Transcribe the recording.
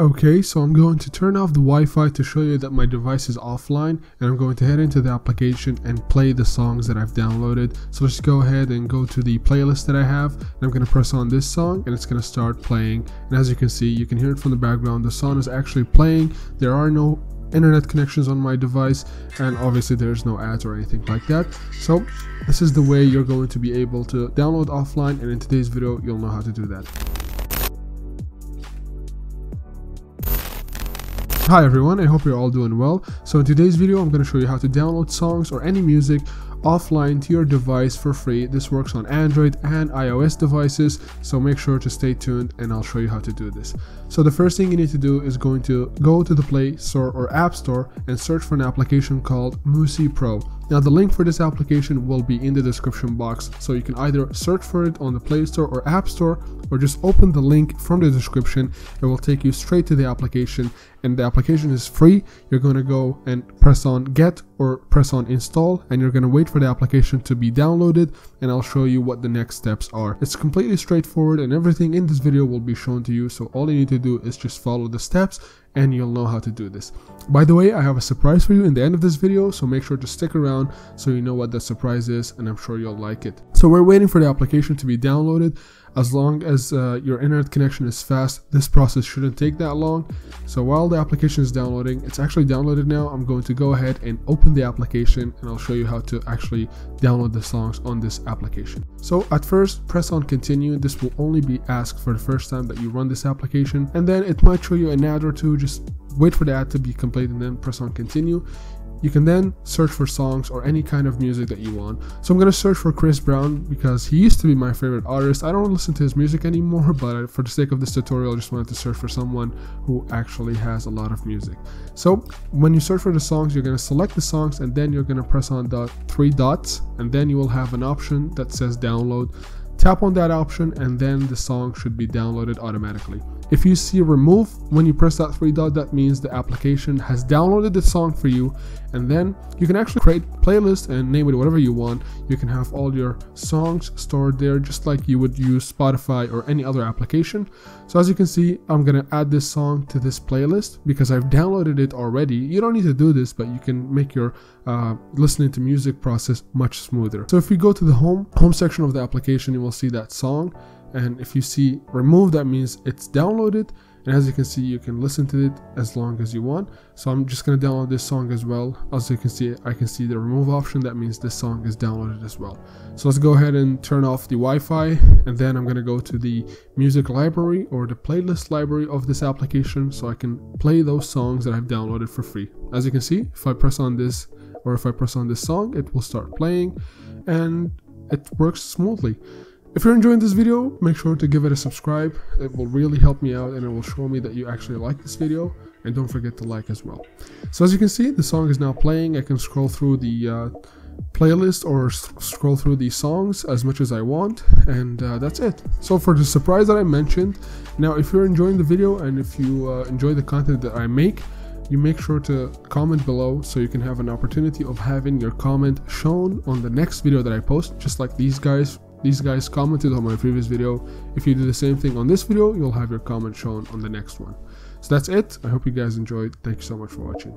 Okay, so I'm going to turn off the Wi-Fi to show you that my device is offline and I'm going to head into the application and play the songs that I've downloaded. So let's go ahead and go to the playlist that I have and I'm going to press on this song and it's going to start playing. And as you can see, you can hear it from the background. The song is actually playing. There are no internet connections on my device and obviously there's no ads or anything like that so this is the way you're going to be able to download offline and in today's video you'll know how to do that Hi everyone, I hope you're all doing well. So in today's video, I'm going to show you how to download songs or any music offline to your device for free. This works on Android and iOS devices, so make sure to stay tuned and I'll show you how to do this. So the first thing you need to do is going to go to the Play Store or App Store and search for an application called Musi Pro. Now the link for this application will be in the description box, so you can either search for it on the Play Store or App Store or just open the link from the description. It will take you straight to the application and the application is free. You're going to go and press on get or press on install and you're going to wait for the application to be downloaded and I'll show you what the next steps are. It's completely straightforward and everything in this video will be shown to you so all you need to do is just follow the steps and you'll know how to do this. By the way, I have a surprise for you in the end of this video, so make sure to stick around so you know what the surprise is and I'm sure you'll like it. So we're waiting for the application to be downloaded. As long as uh, your internet connection is fast, this process shouldn't take that long. So while the application is downloading, it's actually downloaded now. I'm going to go ahead and open the application and I'll show you how to actually download the songs on this application. So at first, press on continue. This will only be asked for the first time that you run this application. And then it might show you an ad or two. Just wait for the ad to be complete and then press on continue. You can then search for songs or any kind of music that you want. So I'm going to search for Chris Brown because he used to be my favorite artist. I don't listen to his music anymore, but for the sake of this tutorial, I just wanted to search for someone who actually has a lot of music. So when you search for the songs, you're going to select the songs and then you're going to press on the three dots and then you will have an option that says download. Tap on that option and then the song should be downloaded automatically. If you see remove when you press that three dot, that means the application has downloaded the song for you, and then you can actually create playlist and name it whatever you want. You can have all your songs stored there just like you would use Spotify or any other application. So as you can see, I'm gonna add this song to this playlist because I've downloaded it already. You don't need to do this, but you can make your uh, listening to music process much smoother. So if we go to the home home section of the application, you will see that song. And if you see remove that means it's downloaded. And as you can see you can listen to it as long as you want. So i'm just going to download this song as well. As you can see i can see the remove option. That means this song is downloaded as well. So let's go ahead and turn off the wi-fi. And then i'm going to go to the music library or the playlist library of this application so i can play those songs that i've downloaded for free. As you can see if i press on this or if i press on this song it will start playing and it works smoothly if you're enjoying this video, make sure to give it a subscribe. It will really help me out and it will show me that you actually like this video. And don't forget to like as well. So as you can see, the song is now playing. I can scroll through the uh, playlist or scroll through these songs as much as I want. And uh, that's it. So for the surprise that I mentioned, now if you're enjoying the video and if you uh, enjoy the content that I make, you make sure to comment below so you can have an opportunity of having your comment shown on the next video that I post, just like these guys these guys commented on my previous video. If you do the same thing on this video, you'll have your comment shown on the next one. So that's it. I hope you guys enjoyed. Thank you so much for watching.